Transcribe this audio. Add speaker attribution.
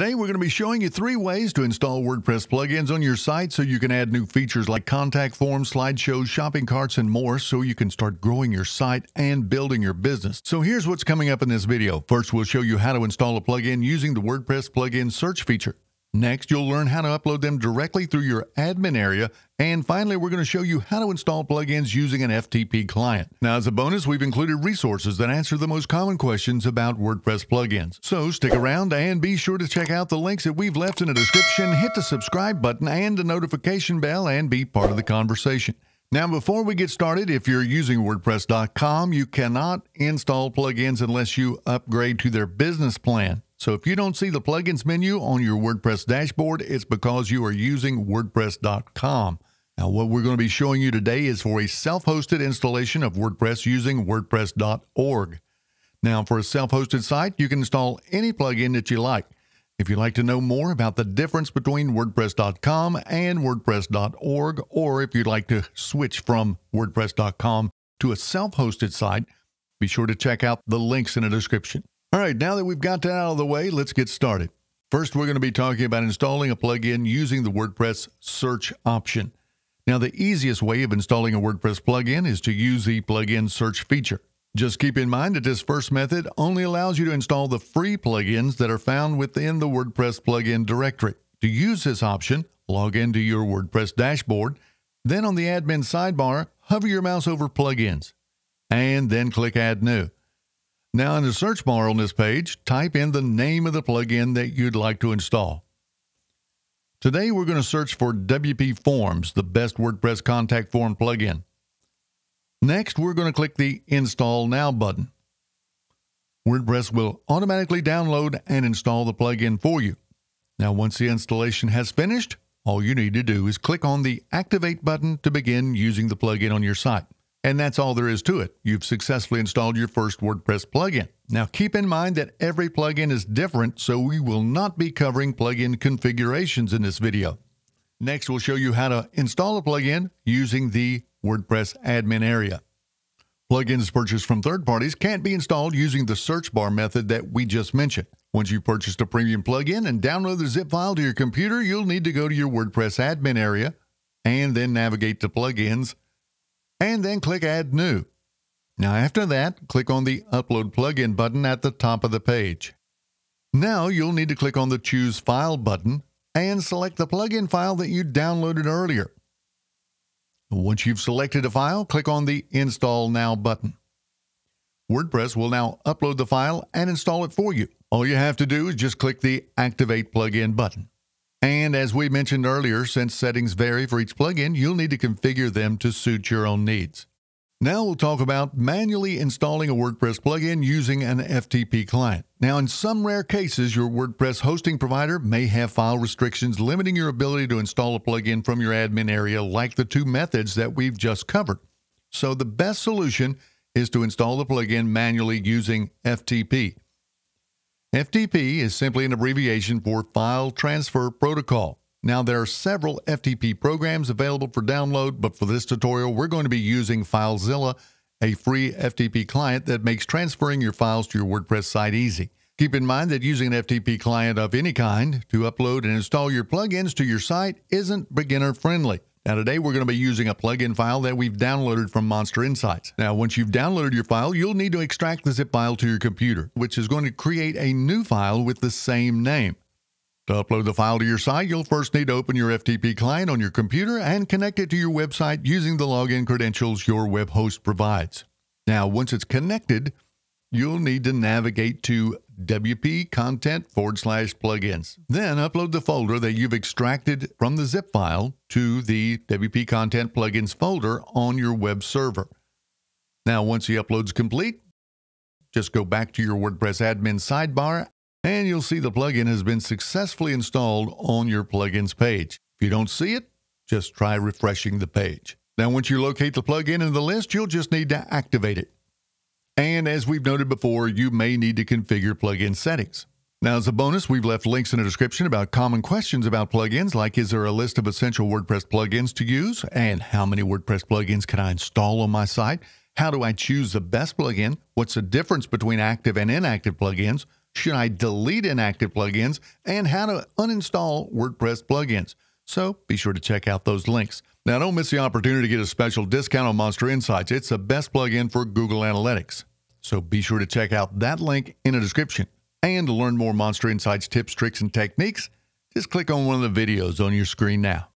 Speaker 1: Today, we're going to be showing you three ways to install WordPress plugins on your site so you can add new features like contact forms, slideshows, shopping carts, and more so you can start growing your site and building your business. So here's what's coming up in this video. First, we'll show you how to install a plugin using the WordPress plugin search feature. Next, you'll learn how to upload them directly through your admin area. And finally, we're going to show you how to install plugins using an FTP client. Now, as a bonus, we've included resources that answer the most common questions about WordPress plugins. So stick around and be sure to check out the links that we've left in the description, hit the subscribe button and the notification bell, and be part of the conversation. Now, before we get started, if you're using WordPress.com, you cannot install plugins unless you upgrade to their business plan. So if you don't see the plugins menu on your WordPress dashboard, it's because you are using WordPress.com. Now, what we're going to be showing you today is for a self hosted installation of WordPress using WordPress.org. Now, for a self hosted site, you can install any plugin that you like. If you'd like to know more about the difference between WordPress.com and WordPress.org, or if you'd like to switch from WordPress.com to a self hosted site, be sure to check out the links in the description. All right, now that we've got that out of the way, let's get started. First, we're going to be talking about installing a plugin using the WordPress search option. Now, the easiest way of installing a WordPress plugin is to use the plugin search feature. Just keep in mind that this first method only allows you to install the free plugins that are found within the WordPress plugin directory. To use this option, log into your WordPress dashboard, then on the admin sidebar, hover your mouse over plugins, and then click Add New. Now, in the search bar on this page, type in the name of the plugin that you'd like to install. Today, we're going to search for WPForms, the best WordPress contact form plugin. Next, we're going to click the Install Now button. WordPress will automatically download and install the plugin for you. Now, once the installation has finished, all you need to do is click on the Activate button to begin using the plugin on your site. And that's all there is to it. You've successfully installed your first WordPress plugin. Now, keep in mind that every plugin is different, so we will not be covering plugin configurations in this video. Next, we'll show you how to install a plugin using the WordPress admin area. Plugins purchased from third parties can't be installed using the search bar method that we just mentioned. Once you've purchased a premium plugin and download the zip file to your computer, you'll need to go to your WordPress admin area and then navigate to plugins and then click Add New. Now, after that, click on the Upload Plugin button at the top of the page. Now, you'll need to click on the Choose File button and select the plugin file that you downloaded earlier. Once you've selected a file, click on the Install Now button. WordPress will now upload the file and install it for you. All you have to do is just click the Activate Plugin button. And as we mentioned earlier, since settings vary for each plugin, you'll need to configure them to suit your own needs. Now we'll talk about manually installing a WordPress plugin using an FTP client. Now, in some rare cases, your WordPress hosting provider may have file restrictions limiting your ability to install a plugin from your admin area, like the two methods that we've just covered. So, the best solution is to install the plugin manually using FTP. FTP is simply an abbreviation for File Transfer Protocol. Now, there are several FTP programs available for download, but for this tutorial, we're going to be using FileZilla, a free FTP client that makes transferring your files to your WordPress site easy. Keep in mind that using an FTP client of any kind to upload and install your plugins to your site isn't beginner friendly. Now, today we're going to be using a plugin file that we've downloaded from MonsterInsights. Now, once you've downloaded your file, you'll need to extract the zip file to your computer, which is going to create a new file with the same name. To upload the file to your site, you'll first need to open your FTP client on your computer and connect it to your website using the login credentials your web host provides. Now, once it's connected, you'll need to navigate to wp-content forward slash plugins. Then upload the folder that you've extracted from the zip file to the wp-content plugins folder on your web server. Now, once the upload's complete, just go back to your WordPress admin sidebar and you'll see the plugin has been successfully installed on your plugins page. If you don't see it, just try refreshing the page. Now, once you locate the plugin in the list, you'll just need to activate it. And as we've noted before, you may need to configure plugin settings. Now, as a bonus, we've left links in the description about common questions about plugins, like is there a list of essential WordPress plugins to use? And how many WordPress plugins can I install on my site? How do I choose the best plugin? What's the difference between active and inactive plugins? should I delete inactive plugins, and how to uninstall WordPress plugins. So be sure to check out those links. Now, don't miss the opportunity to get a special discount on MonsterInsights. It's the best plugin for Google Analytics. So be sure to check out that link in the description. And to learn more MonsterInsights tips, tricks, and techniques, just click on one of the videos on your screen now.